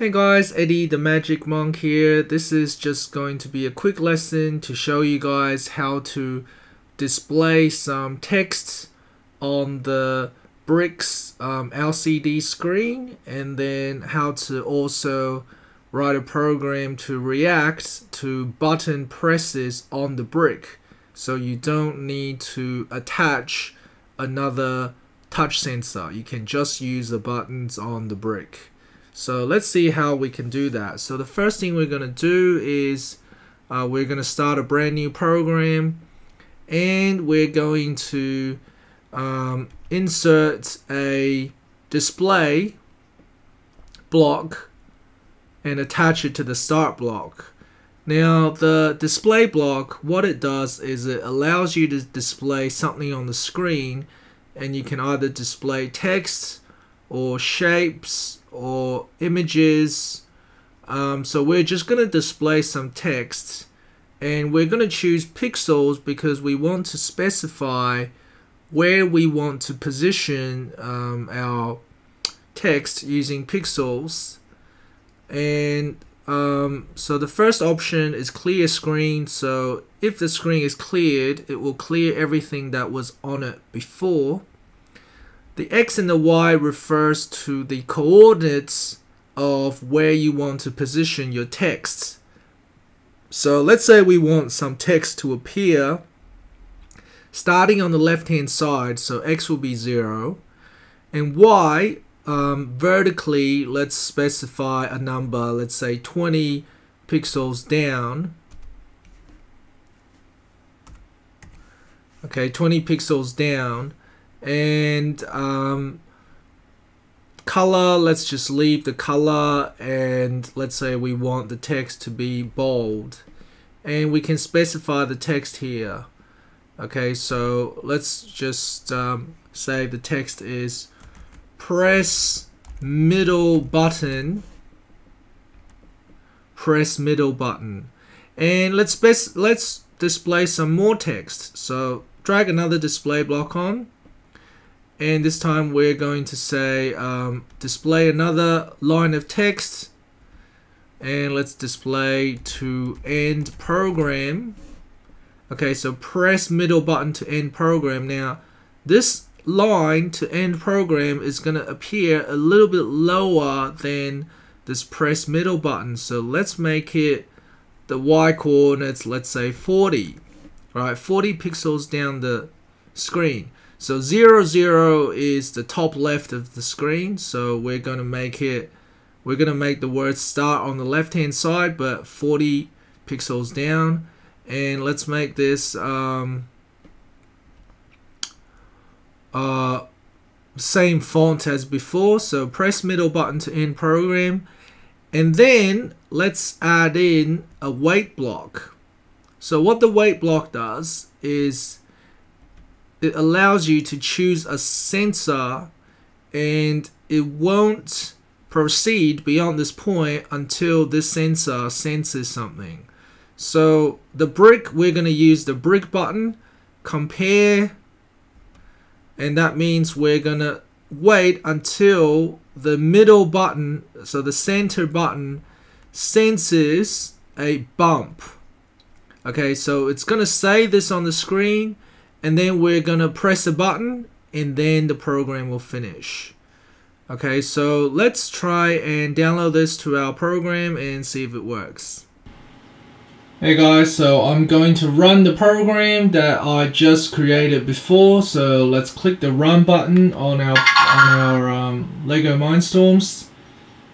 Hey guys, Eddie the Magic Monk here. This is just going to be a quick lesson to show you guys how to display some text on the bricks um, LCD screen and then how to also write a program to react to button presses on the brick so you don't need to attach another touch sensor. You can just use the buttons on the brick. So let's see how we can do that. So the first thing we're going to do is uh, we're going to start a brand new program and we're going to um, insert a display block and attach it to the start block. Now the display block, what it does is it allows you to display something on the screen and you can either display text or shapes or images. Um, so we're just going to display some text and we're going to choose pixels because we want to specify where we want to position um, our text using pixels. And um, so the first option is clear screen. So if the screen is cleared it will clear everything that was on it before the x and the y refers to the coordinates of where you want to position your text. So let's say we want some text to appear starting on the left hand side, so x will be 0, and y um, vertically, let's specify a number, let's say 20 pixels down. Okay, 20 pixels down and um, color let's just leave the color and let's say we want the text to be bold. And we can specify the text here. Okay so let's just um, say the text is press middle button. Press middle button. And let's let's display some more text. So drag another display block on and this time we're going to say um, display another line of text. And let's display to end program. Okay so press middle button to end program. Now this line to end program is going to appear a little bit lower than this press middle button. So let's make it the y coordinates let's say 40 right 40 pixels down the screen so 0, 0 is the top left of the screen. So we're going to make it, we're going to make the word start on the left hand side, but 40 pixels down. And let's make this um, uh, same font as before. So press middle button to end program. And then let's add in a wait block. So what the wait block does is it allows you to choose a sensor and it won't proceed beyond this point until this sensor senses something. So the brick, we're going to use the brick button, compare, and that means we're going to wait until the middle button, so the center button, senses a bump. Okay, so it's going to say this on the screen and then we're gonna press a button and then the program will finish okay so let's try and download this to our program and see if it works Hey guys, so I'm going to run the program that I just created before. So let's click the run button on our on our um, Lego Mindstorms.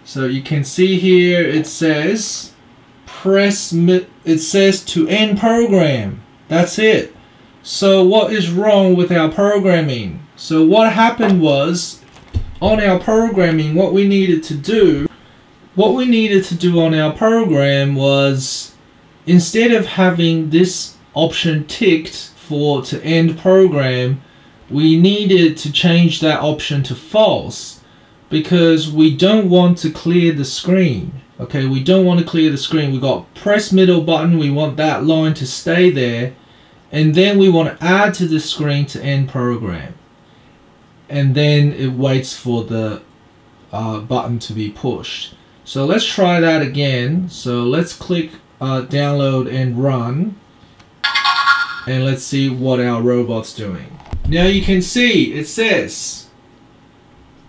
So you can see here it says press it says to end program. That's it. So what is wrong with our programming? So what happened was on our programming what we needed to do what we needed to do on our program was instead of having this option ticked for to end program we needed to change that option to false because we don't want to clear the screen okay? We don't want to clear the screen. We got press middle button. We want that line to stay there and then we want to add to the screen to end program and then it waits for the uh, button to be pushed So let's try that again. So let's click uh, download and run. And let's see what our robot's doing. Now you can see it says,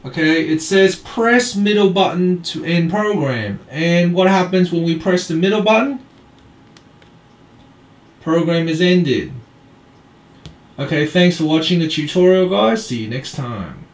okay, it says press middle button to end program. And what happens when we press the middle button? Program is ended. Okay, thanks for watching the tutorial guys. See you next time.